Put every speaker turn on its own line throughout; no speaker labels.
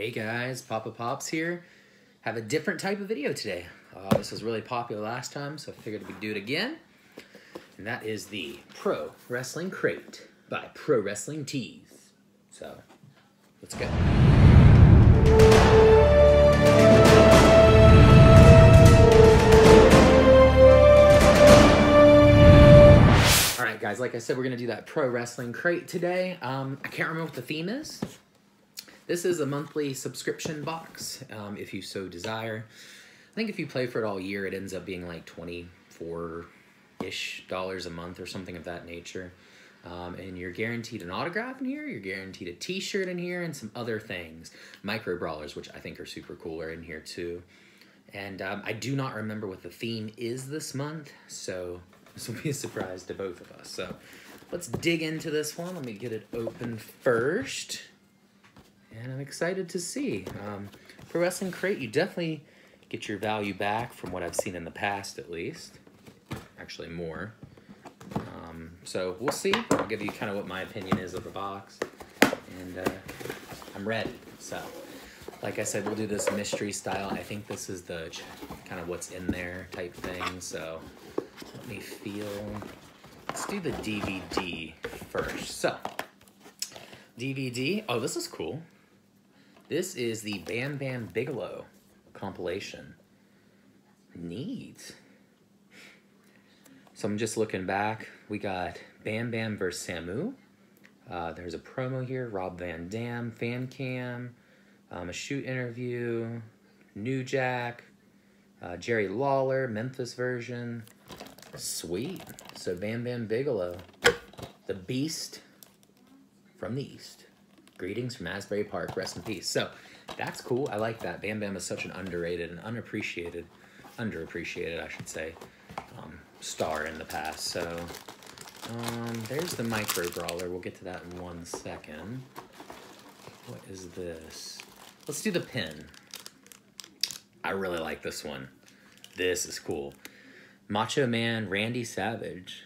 Hey guys, Pawpa Pops here. Have a different type of video today. Uh, this was really popular last time, so I figured we'd do it again. And that is the Pro Wrestling Crate by Pro Wrestling Tees. So, let's go. All right, guys, like I said, we're to do that Pro Wrestling Crate today. Um, I can't remember what the theme is. This is a monthly subscription box, um, if you so desire. I think if you play for it all year, it ends up being like 24-ish dollars a month or something of that nature. Um, and you're guaranteed an autograph in here, you're guaranteed a t-shirt in here, and some other things. Micro Brawlers, which I think are super cool, are in here too. And um, I do not remember what the theme is this month, so this will be a surprise to both of us. So let's dig into this one. Let me get it open first. And I'm excited to see. Um, Pro Wrestling Crate, you definitely get your value back from what I've seen in the past, at least. Actually, more. Um, so we'll see. I'll give you kind of what my opinion is of the box. And uh, I'm ready. So, like I said, we'll do this mystery style. I think this is the kind of what's in there type thing. So let me feel. Let's do the DVD first. So, DVD. Oh, this is cool. This is the Bam Bam Bigelow compilation. Neat. So I'm just looking back. We got Bam Bam vs. Samu. Uh, there's a promo here. Rob Van Dam, fan cam, um, a shoot interview, New Jack, uh, Jerry Lawler, Memphis version. Sweet. So Bam Bam Bigelow, the beast from the east. Greetings from Asbury Park. Rest in peace. So that's cool. I like that. Bam Bam is such an underrated and unappreciated, underappreciated, I should say, um, star in the past. So um, there's the micro brawler. We'll get to that in one second. What is this? Let's do the pin. I really like this one. This is cool. Macho Man Randy Savage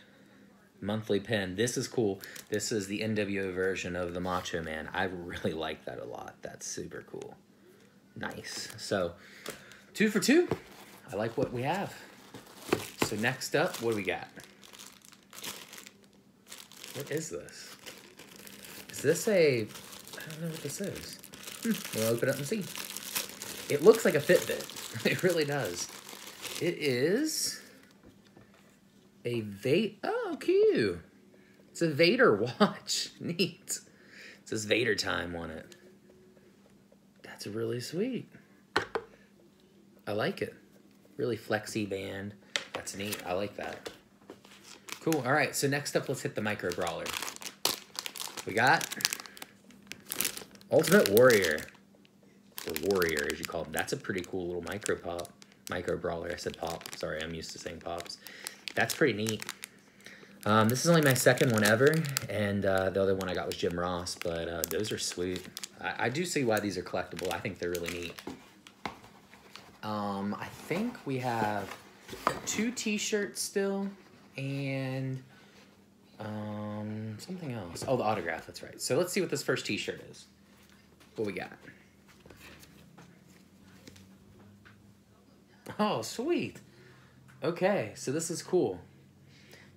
monthly pin. This is cool. This is the NWO version of the Macho Man. I really like that a lot. That's super cool. Nice. So, two for two. I like what we have. So next up, what do we got? What is this? Is this a... I don't know what this is. Hmm. We'll open it up and see. It looks like a Fitbit. It really does. It is a Vader. Oh, Oh, cute. It's a Vader watch. Neat. It says Vader time on it. That's really sweet. I like it. Really flexy band. That's neat. I like that. Cool. All right. So next up, let's hit the Micro Brawler. We got Ultimate Warrior. Or Warrior, as you call them. That's a pretty cool little micro pop. Micro Brawler. I said pop. Sorry, I'm used to saying pops that's pretty neat. Um, this is only my second one ever, and uh, the other one I got was Jim Ross, but uh, those are sweet. I, I, do see why these are collectible. I think they're really neat. Um, I think we have two t-shirts still, and um, something else. Oh, the autograph, that's right. So let's see what this first t-shirt is. What we got? Oh, sweet. Okay, so this is cool.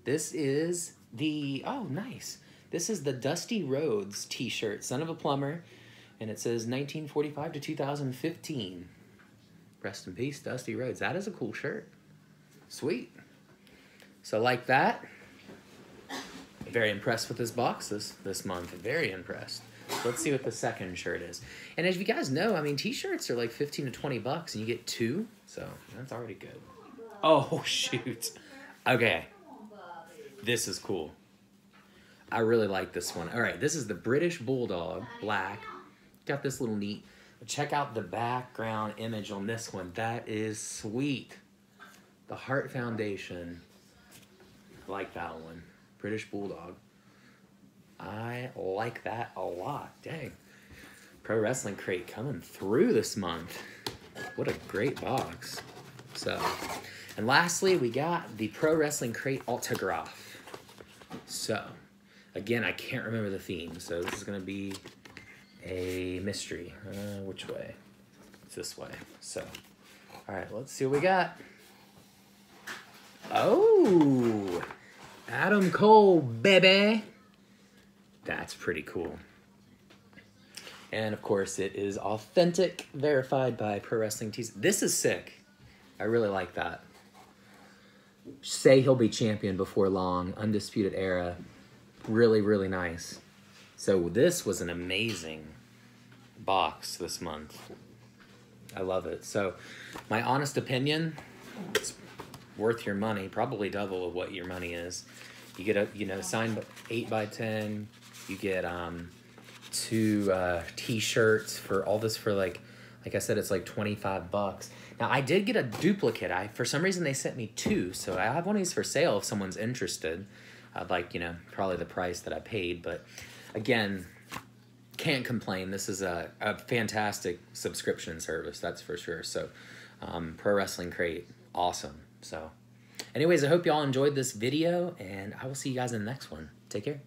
This is the, oh, nice. This is the Dusty Rhodes t-shirt, Son of a Plumber, and it says 1945 to 2015. Rest in peace, Dusty Rhodes. That is a cool shirt. Sweet. So like that, very impressed with this box this, this month. Very impressed. Let's see what the second shirt is. And as you guys know, I mean, t-shirts are like 15 to 20 bucks, and you get two, so that's already good. Oh, shoot. Okay. This is cool. I really like this one. All right, this is the British Bulldog, black. Got this little neat. Check out the background image on this one. That is sweet. The Heart Foundation. I like that one. British Bulldog. I like that a lot. Dang. Pro Wrestling Crate coming through this month. What a great box. So, and lastly, we got the Pro Wrestling Crate Autograph. So, again, I can't remember the theme, so this is to be a mystery. Uh, which way? It's this way. So, all right, let's see what we got. Oh, Adam Cole, baby. That's pretty cool. And of course, it is authentic, verified by Pro Wrestling Tees. This is sick. I really like that. Say he'll be champion before long, undisputed era. Really, really nice. So this was an amazing box this month. I love it. So, my honest opinion, it's worth your money, probably double of what your money is. You get a you know signed eight by ten. You get um two uh, t-shirts for all this for like like I said, it's like 25 bucks. Now I did get a duplicate. I for some reason they sent me two, so I have one of these for sale if someone's interested. I'd like, you know, probably the price that I paid, but again, can't complain. This is a, a fantastic subscription service, that's for sure. So, um, Pro Wrestling Crate, awesome. So, anyways, I hope y'all enjoyed this video, and I will see you guys in the next one. Take care.